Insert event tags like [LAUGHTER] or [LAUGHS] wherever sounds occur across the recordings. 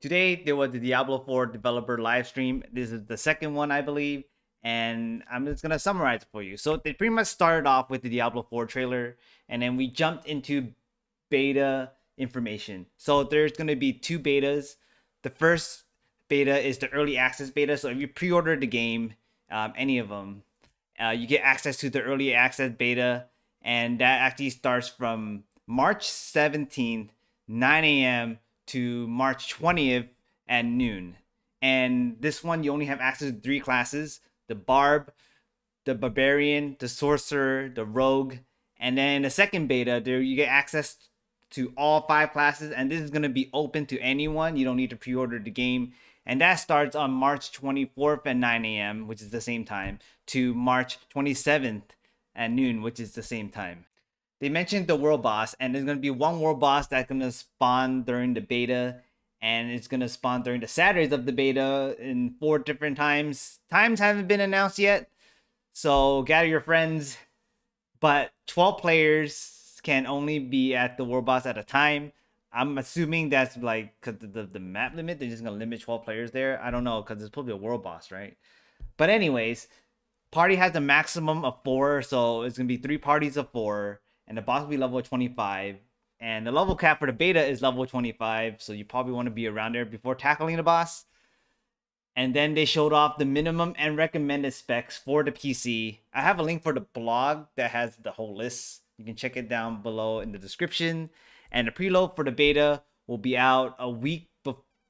Today there was the Diablo 4 developer live stream. This is the second one, I believe, and I'm just gonna summarize for you. So they pretty much started off with the Diablo 4 trailer, and then we jumped into beta information. So there's gonna be two betas. The first beta is the early access beta. So if you pre-order the game, um, any of them, uh, you get access to the early access beta, and that actually starts from March 17th, 9 a.m to March 20th at noon. And this one, you only have access to three classes the Barb, the Barbarian, the Sorcerer, the Rogue. And then the second beta, there you get access to all five classes. And this is going to be open to anyone. You don't need to pre order the game. And that starts on March 24th at 9 a.m., which is the same time, to March 27th at noon, which is the same time they mentioned the world boss, and there's gonna be one world boss that's gonna spawn during the beta, and it's gonna spawn during the Saturdays of the beta in four different times. Times haven't been announced yet, so gather your friends. But 12 players can only be at the world boss at a time. I'm assuming that's like cause the, the, the map limit. They're just gonna limit 12 players there. I don't know because it's probably a world boss, right? But anyways, party has a maximum of four, so it's gonna be three parties of four and the boss will be level 25. And the level cap for the beta is level 25, so you probably want to be around there before tackling the boss. And then they showed off the minimum and recommended specs for the PC. I have a link for the blog that has the whole list. You can check it down below in the description. And the preload for the beta will be out a week,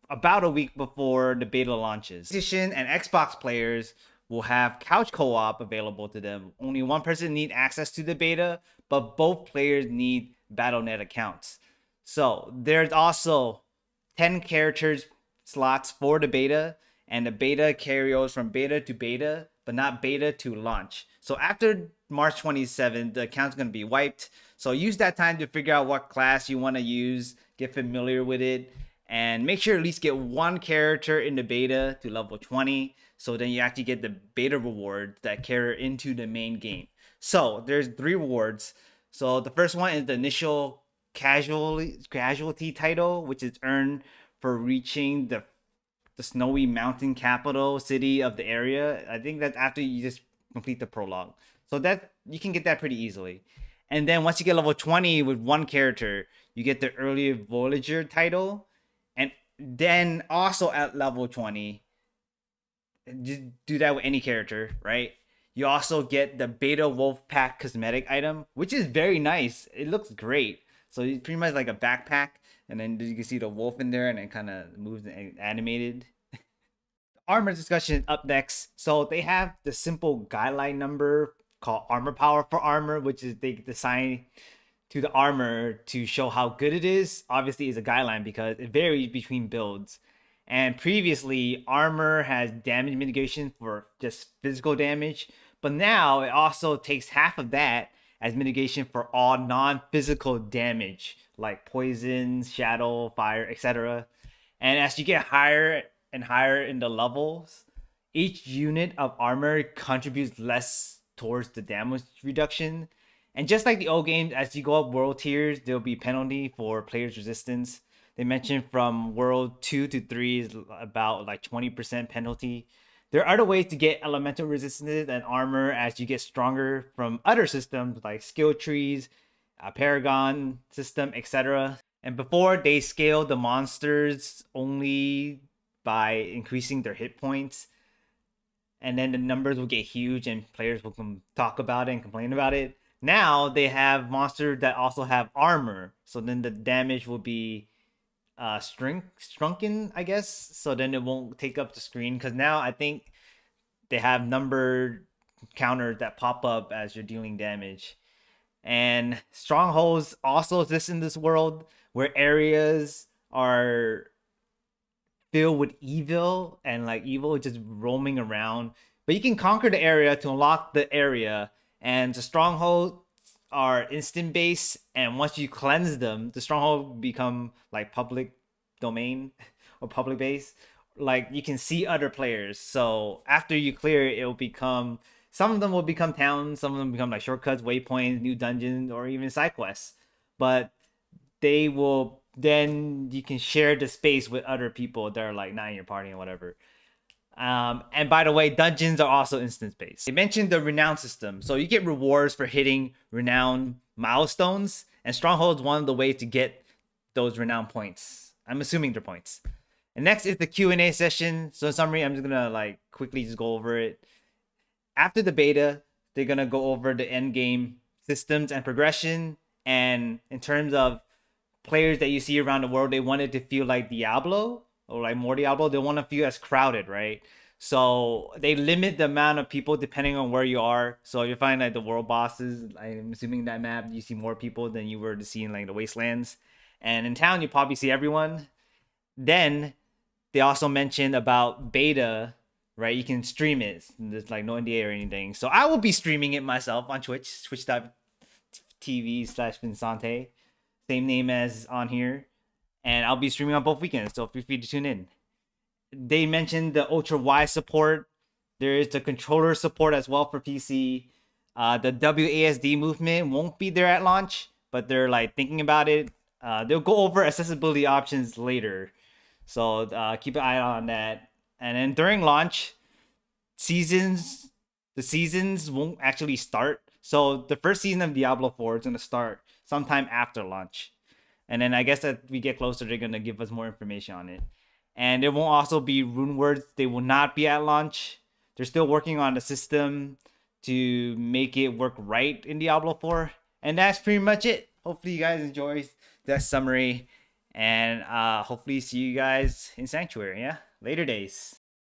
about a week before the beta launches. PlayStation and Xbox players will have couch co-op available to them. Only one person need access to the beta, but both players need Battle.net accounts. So there's also 10 characters slots for the beta, and the beta carries from beta to beta, but not beta to launch. So after March 27th, the account's gonna be wiped. So use that time to figure out what class you want to use, get familiar with it, and make sure at least get one character in the beta to level 20 so then you actually get the beta rewards that carry into the main game. So there's three rewards. So the first one is the Initiate Casualty casualty title which is earned for reaching the the snowy mountain capital city of the area. I think that's after you just complete the prologue. So that you can get that pretty easily. And then once you get level 20 with one character you get the early voyager title. And then also at level 20, just do that with any character, right? You also get the Beta Wolf Pack cosmetic item, which is very nice. It looks great. So it's pretty much like a backpack, and then you can see the wolf in there, and it kind of moves and animated. [LAUGHS] armor discussion up next. So they have the simple guideline number called armor power for armor, which is they design to the armor to show how good it is obviously is a guideline because it varies between builds. And previously, armor has damage mitigation for just physical damage, but now it also takes half of that as mitigation for all non-physical damage like poison, shadow, fire, etc. And as you get higher and higher in the levels, each unit of armor contributes less towards the damage reduction and just like the old games, as you go up world tiers, there'll be penalty for players' resistance. They mentioned from world two to three is about like 20% penalty. There are other ways to get elemental resistance and armor as you get stronger from other systems like skill trees, a Paragon system, etc. And before they scale the monsters only by increasing their hit points, and then the numbers will get huge and players will talk about it and complain about it. Now they have monsters that also have armor, so then the damage will be uh shrink shrunken, I guess. So then it won't take up the screen because now I think they have numbered counters that pop up as you're dealing damage. And strongholds also exist in this world where areas are filled with evil and like evil just roaming around. But you can conquer the area to unlock the area and the strongholds are instant base and once you cleanse them the stronghold become like public domain [LAUGHS] or public base. Like you can see other players. So after you clear it, will become some of them will become towns some of them become like shortcuts waypoints new dungeons or even side quests. But they will then you can share the space with other people that are like not in your party and whatever. Um, and by the way, dungeons are also instance based. They mentioned the renown system, so you get rewards for hitting renown milestones, and strongholds one of the ways to get those renown points. I'm assuming they're points. And next is the Q and A session. So in summary, I'm just gonna like quickly just go over it. After the beta, they're gonna go over the end game systems and progression, and in terms of players that you see around the world, they want it to feel like Diablo or like more Diablo. They want to feel as crowded, right? So they limit the amount of people depending on where you are. So you find like the world bosses, I'm assuming that map you see more people than you were to see in like the wastelands. And in town you probably see everyone. Then they also mentioned about beta, right? You can stream it. There's like no NDA or anything. So I will be streaming it myself on Twitch, twitch.tv slash Vinsonte same name as on here. And I'll be streaming on both weekends, so feel free to tune in. They mentioned the Ultra Wide support. There is the controller support as well for PC. Uh, the WASD movement won't be there at launch, but they're like thinking about it. Uh, they'll go over accessibility options later, so uh, keep an eye on that. And then during launch, seasons, the seasons won't actually start. So the first season of Diablo 4 is gonna start sometime after launch. And then I guess that we get closer, they're gonna give us more information on it. And it won't also be rune words. They will not be at launch. They're still working on the system to make it work right in Diablo 4. And that's pretty much it. Hopefully you guys enjoyed that summary. And uh hopefully see you guys in Sanctuary, yeah? Later days.